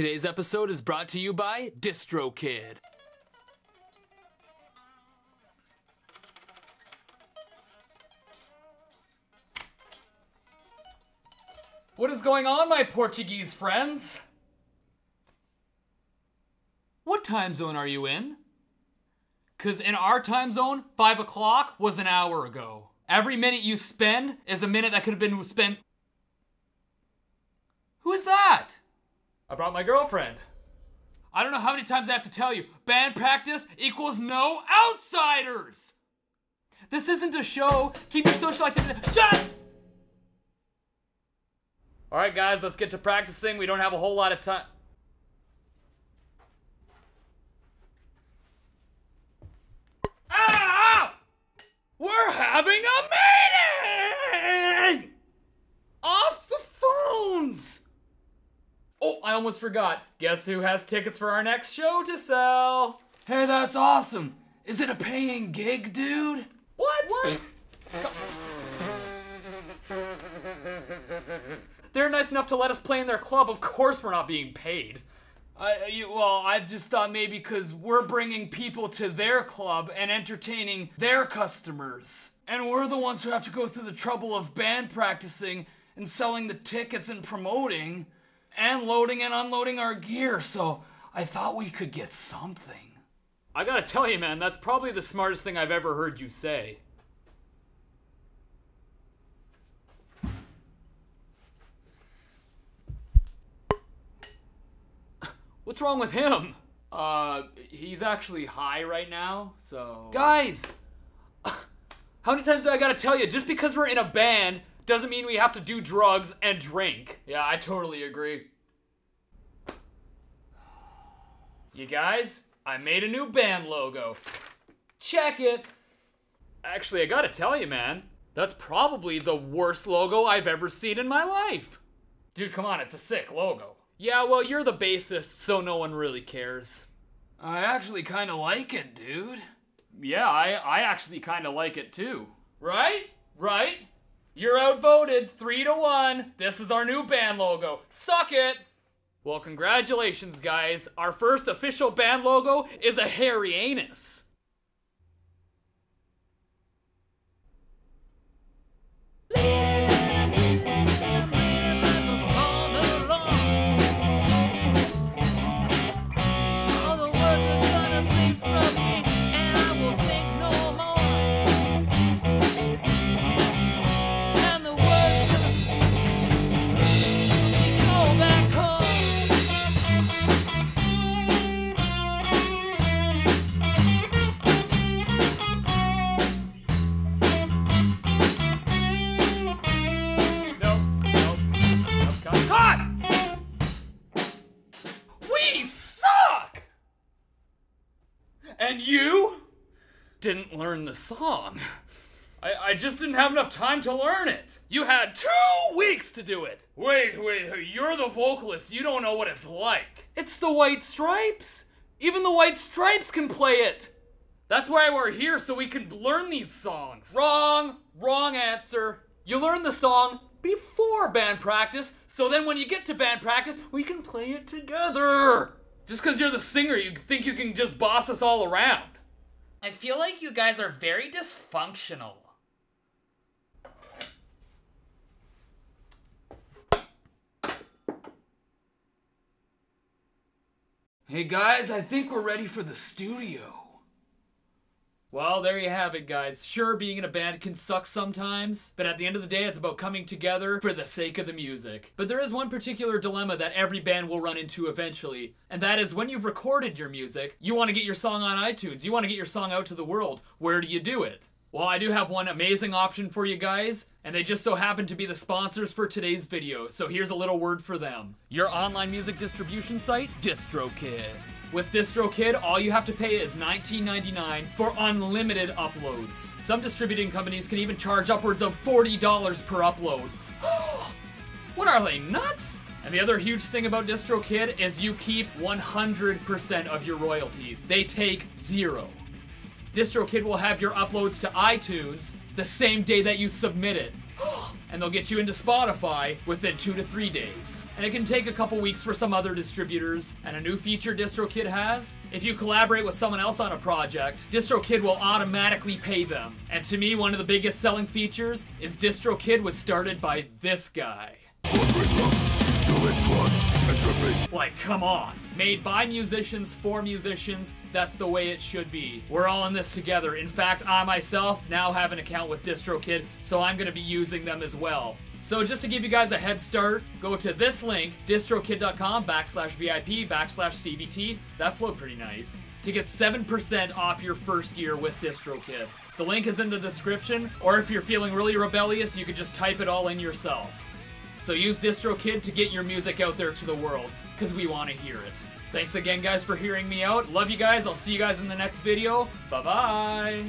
Today's episode is brought to you by DistroKid. What is going on, my Portuguese friends? What time zone are you in? Because in our time zone, 5 o'clock was an hour ago. Every minute you spend is a minute that could have been spent. Who is that? I brought my girlfriend. I don't know how many times I have to tell you band practice equals no outsiders! This isn't a show. Keep your social activity. Shut! All right, guys, let's get to practicing. We don't have a whole lot of time. Ah! We're having a meeting! Off the phones! Oh, I almost forgot. Guess who has tickets for our next show to sell? Hey, that's awesome. Is it a paying gig, dude? What? What? They're nice enough to let us play in their club. Of course, we're not being paid. I, uh, you, well, I just thought maybe because we're bringing people to their club and entertaining their customers. And we're the ones who have to go through the trouble of band practicing and selling the tickets and promoting and loading and unloading our gear, so I thought we could get something. I gotta tell you, man, that's probably the smartest thing I've ever heard you say. What's wrong with him? Uh, he's actually high right now, so. Guys! How many times do I gotta tell you? Just because we're in a band doesn't mean we have to do drugs and drink. Yeah, I totally agree. You guys, I made a new band logo. Check it. Actually, I gotta tell you, man, that's probably the worst logo I've ever seen in my life. Dude, come on, it's a sick logo. Yeah, well, you're the bassist, so no one really cares. I actually kind of like it, dude. Yeah, I, I actually kind of like it too. Right? Right? You're outvoted, three to one. This is our new band logo. Suck it! Well, congratulations, guys. Our first official band logo is a hairy anus. And you didn't learn the song. I, I just didn't have enough time to learn it. You had two weeks to do it. Wait, wait, you're the vocalist. You don't know what it's like. It's the White Stripes. Even the White Stripes can play it. That's why we're here, so we can learn these songs. Wrong, wrong answer. You learn the song before band practice, so then when you get to band practice, we can play it together. Just because you're the singer, you think you can just boss us all around. I feel like you guys are very dysfunctional. Hey guys, I think we're ready for the studio. Well, there you have it, guys. Sure, being in a band can suck sometimes, but at the end of the day, it's about coming together for the sake of the music. But there is one particular dilemma that every band will run into eventually, and that is when you've recorded your music, you want to get your song on iTunes, you want to get your song out to the world. Where do you do it? Well, I do have one amazing option for you guys, and they just so happen to be the sponsors for today's video, so here's a little word for them. Your online music distribution site, DistroKid. With DistroKid, all you have to pay is $19.99 for unlimited uploads. Some distributing companies can even charge upwards of $40 per upload. what are they, nuts? And the other huge thing about DistroKid is you keep 100% of your royalties. They take zero. DistroKid will have your uploads to iTunes the same day that you submit it. and they'll get you into Spotify within two to three days. And it can take a couple weeks for some other distributors. And a new feature DistroKid has if you collaborate with someone else on a project, DistroKid will automatically pay them. And to me, one of the biggest selling features is DistroKid was started by this guy. Like, come on. Made by musicians for musicians, that's the way it should be. We're all in this together. In fact, I myself now have an account with DistroKid, so I'm gonna be using them as well. So just to give you guys a head start, go to this link, distrokid.com backslash VIP backslash Stevie T. That flowed pretty nice. To get 7% off your first year with DistroKid. The link is in the description, or if you're feeling really rebellious, you could just type it all in yourself. So use DistroKid to get your music out there to the world, because we want to hear it. Thanks again, guys, for hearing me out. Love you guys. I'll see you guys in the next video. Bye bye.